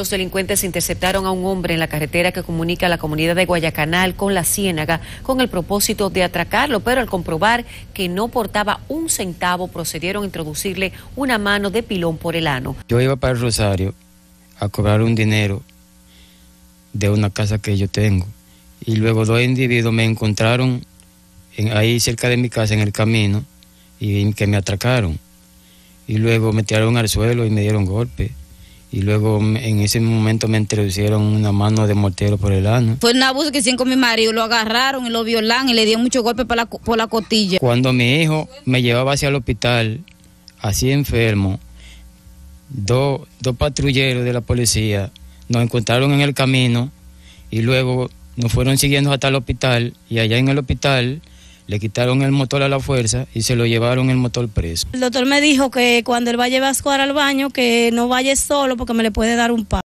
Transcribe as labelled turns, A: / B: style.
A: Los delincuentes interceptaron a un hombre en la carretera que comunica la comunidad de Guayacanal con la Ciénaga con el propósito de atracarlo, pero al comprobar que no portaba un centavo procedieron a introducirle una mano de pilón por el ano.
B: Yo iba para el Rosario a cobrar un dinero de una casa que yo tengo. Y luego dos individuos me encontraron ahí cerca de mi casa en el camino y que me atracaron. Y luego me tiraron al suelo y me dieron golpe y luego en ese momento me introducieron una mano de mortero por el ano.
C: Fue un abuso que hicieron con mi marido, lo agarraron y lo violaron y le dieron muchos golpes por la, por la costilla.
B: Cuando mi hijo me llevaba hacia el hospital, así enfermo, dos, dos patrulleros de la policía nos encontraron en el camino y luego nos fueron siguiendo hasta el hospital y allá en el hospital le quitaron el motor a la fuerza y se lo llevaron el motor preso.
D: El doctor me dijo que cuando él vaya a a al baño que no vaya solo porque me le puede dar un paro.